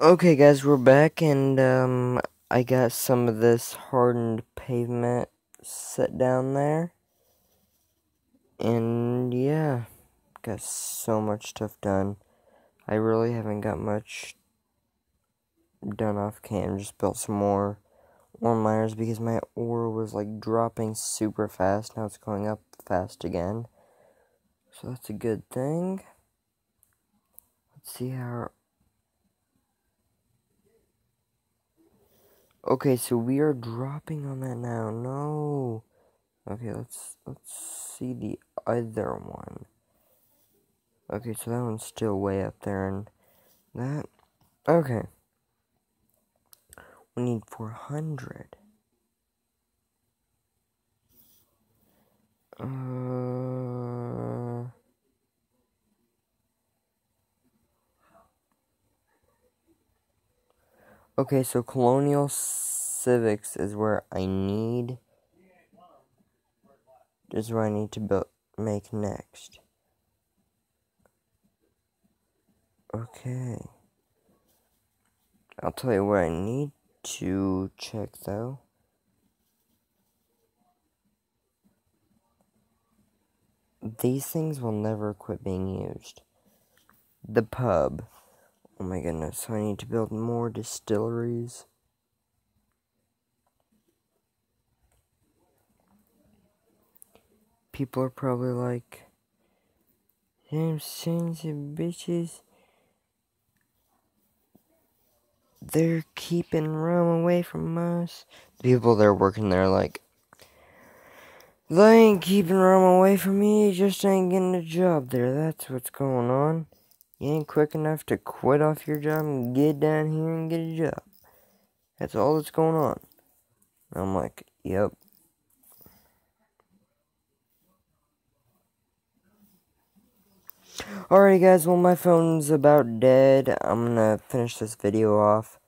Okay, guys, we're back, and um, I got some of this hardened pavement set down there. And yeah, got so much stuff done. I really haven't got much done off cam. Just built some more ore miners because my ore was like dropping super fast. Now it's going up fast again. So that's a good thing. Let's see how Okay, so we are dropping on that now. No. Okay, let's let's see the other one. Okay, so that one's still way up there and that okay. We need 400. Okay, so Colonial Civics is where I need. Is where I need to build, make next. Okay. I'll tell you where I need to check though. These things will never quit being used. The pub. Oh my goodness, I need to build more distilleries. People are probably like, them sons of bitches. They're keeping rum away from us. The people that are working there like, they ain't keeping rum away from me, just ain't getting a job there. That's what's going on. You ain't quick enough to quit off your job and get down here and get a job. That's all that's going on. I'm like, yep. Alrighty guys, well my phone's about dead. I'm gonna finish this video off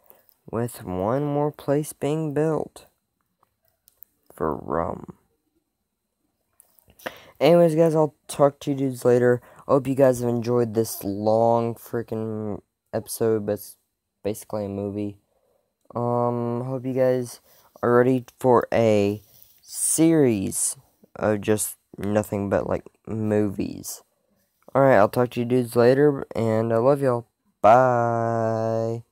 with one more place being built for rum. Anyways guys, I'll talk to you dudes later. I hope you guys have enjoyed this long freaking episode, but it's basically a movie. Um, hope you guys are ready for a series of just nothing but like movies. Alright, I'll talk to you dudes later, and I love y'all. Bye.